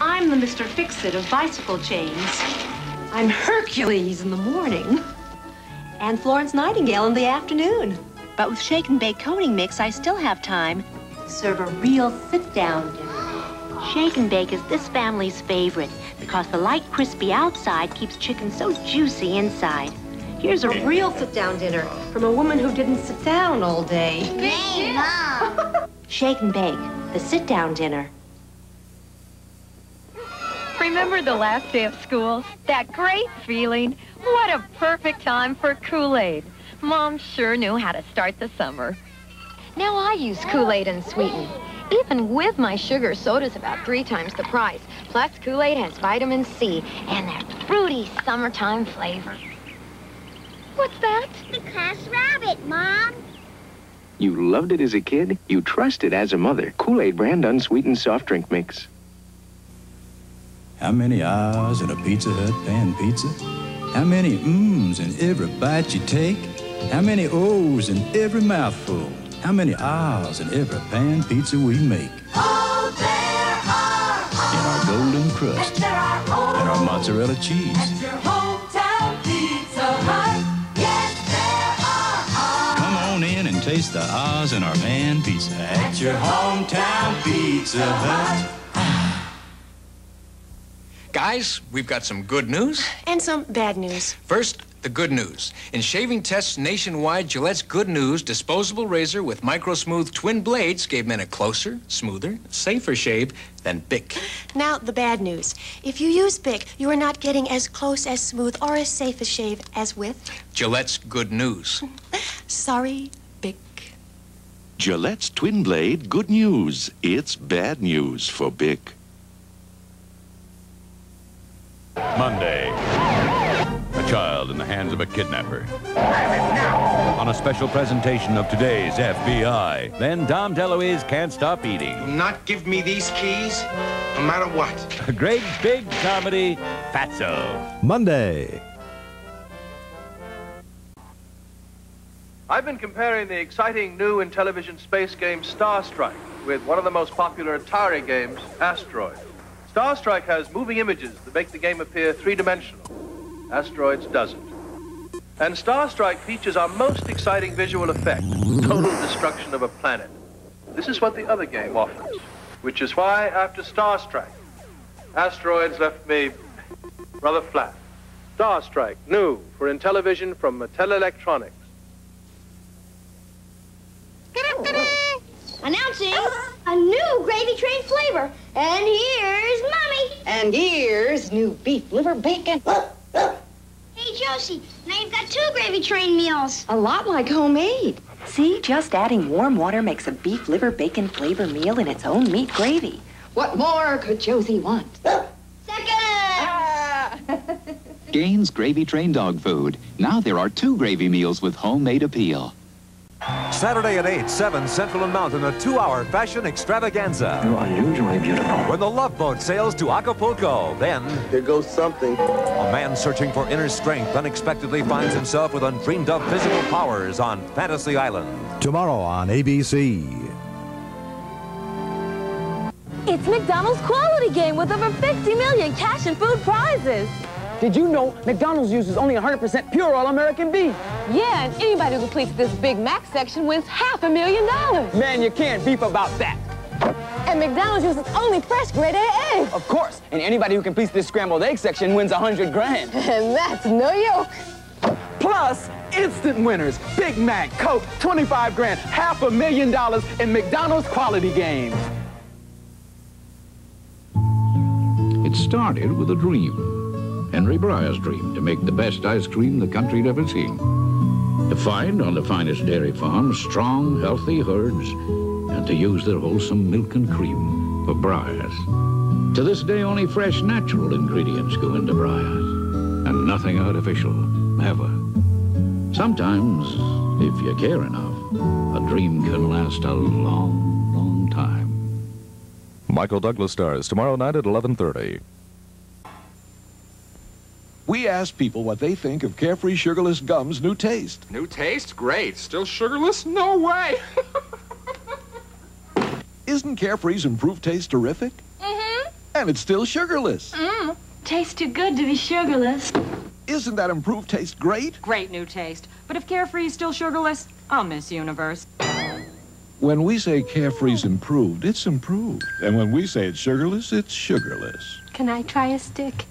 I'm the Mr. Fix-It of bicycle chains. I'm Hercules in the morning. And Florence Nightingale in the afternoon. But with shake and bake coating mix, I still have time. Serve a real sit-down dinner. Shake and bake is this family's favorite because the light crispy outside keeps chicken so juicy inside. Here's a real sit-down dinner from a woman who didn't sit down all day. Mom. Shake and bake, the sit-down dinner. Remember the last day of school? That great feeling? What a perfect time for Kool-Aid. Mom sure knew how to start the summer. Now I use Kool-Aid and sweeten. Even with my sugar, soda's about three times the price. Plus, Kool-Aid has vitamin C and that fruity summertime flavor. What's that? The class rabbit, Mom. You loved it as a kid. You trust it as a mother. Kool-Aid brand unsweetened soft drink mix. How many R's in a Pizza Hut pan pizza? How many mms in every bite you take? How many O's in every mouthful? How many R's in every pan pizza we make? Oh, there are In our golden crust. there are O's And our mozzarella cheese. at your hometown Pizza Hut. Yes, there are Come on in and taste the R's in our pan pizza at your hometown Pizza Hut. Guys, we've got some good news. And some bad news. First, the good news. In shaving tests nationwide, Gillette's Good News disposable razor with micro smooth twin blades gave men a closer, smoother, safer shave than Bic. Now, the bad news. If you use Bic, you are not getting as close, as smooth, or as safe a shave as with. Gillette's Good News. Sorry, Bic. Gillette's Twin Blade Good News. It's bad news for Bic. Monday. A child in the hands of a kidnapper. On a special presentation of today's FBI. Then Dom DeLuise can't stop eating. Not give me these keys, no matter what. A great big comedy, Fatso. Monday. I've been comparing the exciting new Intellivision space game Star Strike with one of the most popular Atari games, Asteroid. Star Strike has moving images that make the game appear three-dimensional. Asteroids doesn't. And Star Strike features our most exciting visual effect, total destruction of a planet. This is what the other game offers, which is why after Star Strike, Asteroids left me rather flat. Star Strike, new for Intellivision from Mattel Electronics. Announcing uh-huh. a new gravy train flavor. And here's Mommy. And here's new beef liver bacon. Hey, Josie, now you've got two gravy train meals. A lot like homemade. See, just adding warm water makes a beef liver bacon flavor meal in its own meat gravy. What more could Josie want? Second. Gaines Gravy Train Dog Food. Now there are two gravy meals with homemade appeal. Saturday at 8, 7 Central and Mountain, a two-hour fashion extravaganza. You're unusually beautiful. When the Love Boat sails to Acapulco, then... Here goes something. A man searching for inner strength unexpectedly finds himself with undreamed-of physical powers on Fantasy Island. Tomorrow on ABC. It's McDonald's quality game with over 50 million cash and food prizes. Did you know McDonald's uses only 100% pure all-American beef? Yeah, and anybody who completes this Big Mac section wins half a million dollars. Man, you can't beef about that. And McDonald's uses only fresh grade A eggs. Of course. And anybody who completes this scrambled egg section wins 100 grand. And that's no yoke. Plus, instant winners. Big Mac, Coke, 25 grand, half a million dollars in McDonald's quality games. It started with a dream. Henry Breyer's dream to make the best ice cream the country'd ever seen. To find on the finest dairy farms strong, healthy herds, and to use their wholesome milk and cream for Breyers. To this day, only fresh, natural ingredients go into Breyers, and nothing artificial, ever. Sometimes, if you care enough, a dream can last a long, long time. Michael Douglas stars tomorrow night at 11:30. We asked people what they think of Carefree Sugarless Gum's new taste. New taste? Great. Still sugarless? No way. Isn't Carefree's improved taste terrific? Mm-hmm. And it's still sugarless. Mmm, tastes too good to be sugarless. Isn't that improved taste great? Great new taste. But if Carefree's still sugarless, I'll miss Universe. When we say Carefree's improved, it's improved. And when we say it's sugarless, it's sugarless. Can I try a stick?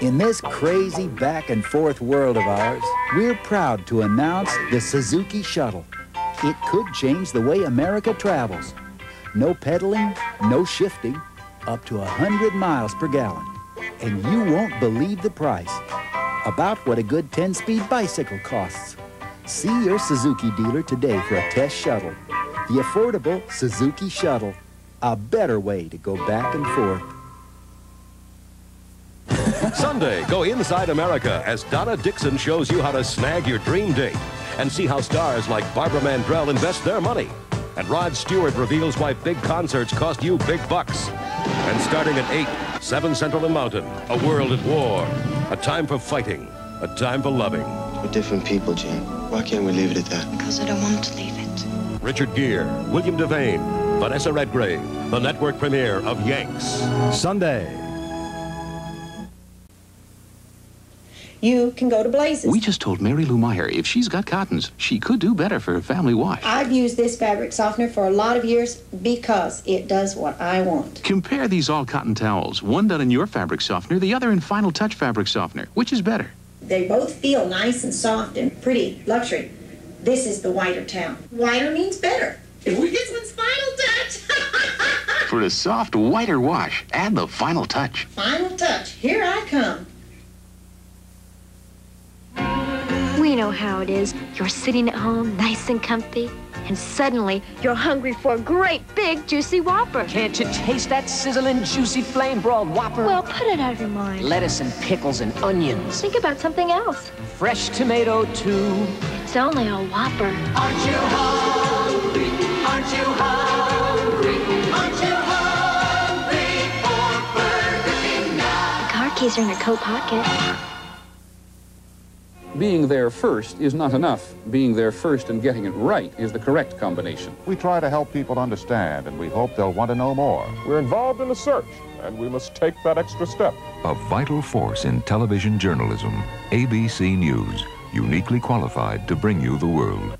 In this crazy back and forth world of ours, we're proud to announce the Suzuki Shuttle. It could change the way America travels. No pedaling, no shifting, up to 100 miles per gallon. And you won't believe the price. About what a good 10-speed bicycle costs. See your Suzuki dealer today for a test shuttle. The affordable Suzuki Shuttle. A better way to go back and forth. Sunday, go inside America as Donna Dixon shows you how to snag your dream date and see how stars like Barbara Mandrell invest their money. And Rod Stewart reveals why big concerts cost you big bucks. And starting at 8, 7 Central and Mountain, a world at war. A time for fighting, a time for loving. We're different people, Jane. Why can't we leave it at that? Because I don't want to leave it. Richard Gere, William Devane, Vanessa Redgrave, the network premiere of Yanks. Sunday. You can go to Blazes. We just told Mary Lou Meyer if she's got cottons, she could do better for a family wash. I've used this fabric softener for a lot of years because it does what I want. Compare these all cotton towels. One done in your fabric softener, the other in Final Touch fabric softener. Which is better? They both feel nice and soft and pretty luxury. This is the whiter towel. Whiter means better. This one's Final Touch. For a soft, whiter wash, add the Final Touch. Final Touch. Here I come. We know how it is. You're sitting at home, nice and comfy, and suddenly you're hungry for a great big juicy whopper. Can't you taste that sizzling, juicy, flame-broiled whopper? Well, put it out of your mind. Lettuce and pickles and onions. Think about something else. Fresh tomato, too. It's only a whopper. Aren't you hungry? Aren't you hungry? Aren't you hungry for Burger King now? The car keys are in your coat pocket. Being there first is not enough. Being there first and getting it right is the correct combination. We try to help people understand, and we hope they'll want to know more. We're involved in a search, and we must take that extra step. A vital force in television journalism, ABC News, uniquely qualified to bring you the world.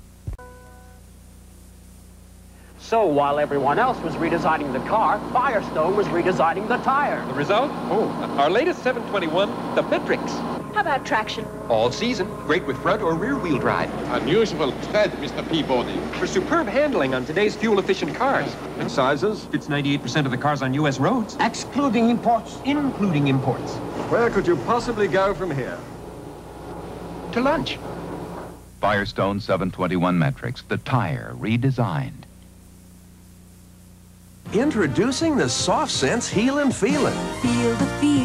So while everyone else was redesigning the car, Firestone was redesigning the tire. The result? Oh, our latest 721, the Metrix. How about traction? All season, great with front or rear wheel drive. Unusual tread, Mr. Peabody. For superb handling on today's fuel-efficient cars. And sizes? Fits 98% of the cars on U.S. roads. Excluding imports? Including imports. Where could you possibly go from here? To lunch. Firestone 721 Metrics, the tire redesigned. Introducing the Soft Sense Healin' Feelin'. Feel the feeling.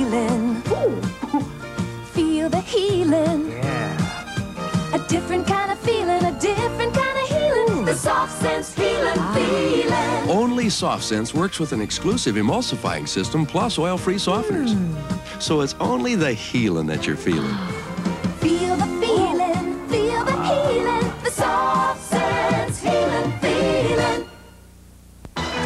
Feel the healing. Yeah. A different kind of feeling, a different kind of healing. The soft sense healing feeling. Only Soft Sense works with an exclusive emulsifying system plus oil-free softeners. Hmm. So it's only the healing that you're feeling. Feel the feeling. Feel the healing. The soft sense healing feeling.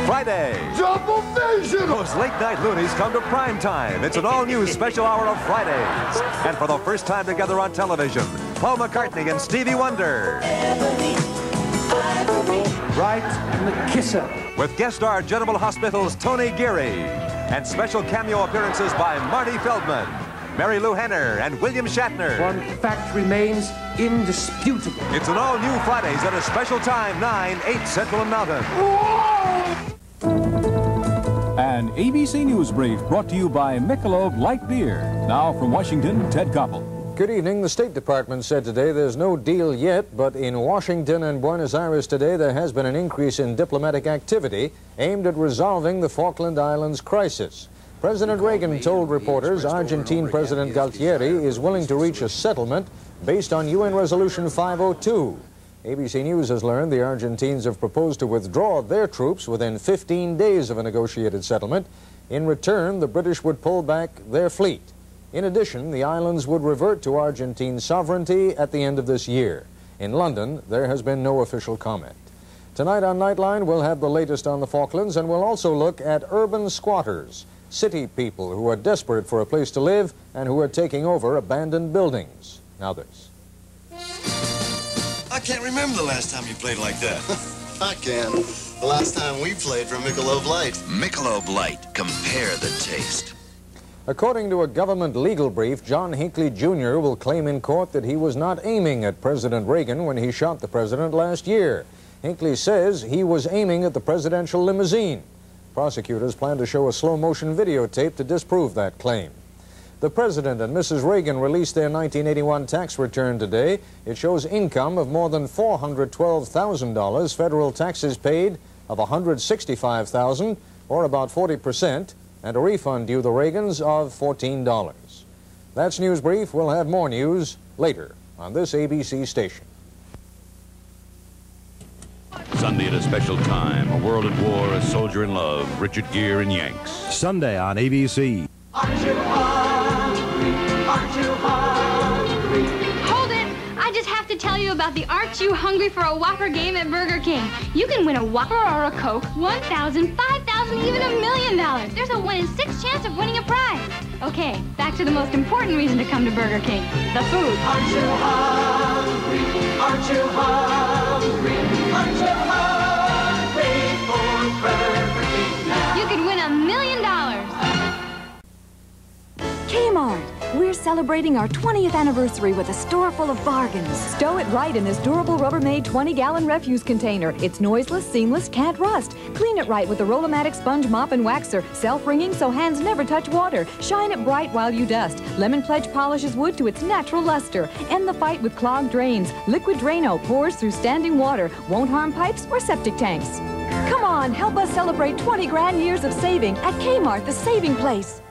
Friday. Double vision! Those late night loonies come to prime time. It's an all new special hour of Fridays. And for the first time together on television, Paul McCartney and Stevie Wonder. Right and the kisser. With guest star General Hospital's Tony Geary. And special cameo appearances by Marty Feldman, Marilu Henner, and William Shatner. One fact remains indisputable. It's an all new Fridays at a special time, 9, 8 Central and Mountain. An ABC News Brief brought to you by Michelob Light Beer. Now from Washington, Ted Koppel. Good evening. The State Department said today there's no deal yet, but in Washington and Buenos Aires today there has been an increase in diplomatic activity aimed at resolving the Falkland Islands crisis. President Reagan told reporters Argentine President Galtieri is willing to reach a settlement based on UN Resolution 502. ABC News has learned the Argentines have proposed to withdraw their troops within 15 days of a negotiated settlement. In return, the British would pull back their fleet. In addition, the islands would revert to Argentine sovereignty at the end of this year. In London, there has been no official comment. Tonight on Nightline, we'll have the latest on the Falklands, and we'll also look at urban squatters, city people who are desperate for a place to live and who are taking over abandoned buildings. Now this. I can't remember the last time you played like that. I can. The last time we played from Michelob Light. Michelob Light. Compare the taste. According to a government legal brief, John Hinckley Jr. will claim in court that he was not aiming at President Reagan when he shot the president last year. Hinckley says he was aiming at the presidential limousine. Prosecutors plan to show a slow-motion videotape to disprove that claim. The President and Mrs. Reagan released their 1981 tax return today. It shows income of more than $412,000, federal taxes paid of $165,000, or about 40 percent, and a refund due the Reagans of $14. That's News Brief. We'll have more news later on this ABC station. Sunday at a special time. A world at war, a soldier in love. Richard Gere and Yanks. Sunday on ABC. About the Aren't You Hungry for a Whopper game at Burger King. You can win a Whopper or a Coke, 1,000, 5,000, even a million dollars. There's a one in six chance of winning a prize. Okay, back to the most important reason to come to Burger King, the food. Aren't you hungry? Aren't you hungry? Aren't you hungry for Burger King now? You could win a million dollars. Kmart. We're celebrating our 20th anniversary with a store full of bargains. Stow it right in this durable Rubbermaid 20-gallon refuse container. It's noiseless, seamless, can't rust. Clean it right with the Rollomatic sponge mop and waxer. Self-wringing so hands never touch water. Shine it bright while you dust. Lemon Pledge polishes wood to its natural luster. End the fight with clogged drains. Liquid Drano pours through standing water. Won't harm pipes or septic tanks. Come on, help us celebrate 20 grand years of saving at Kmart, the saving place.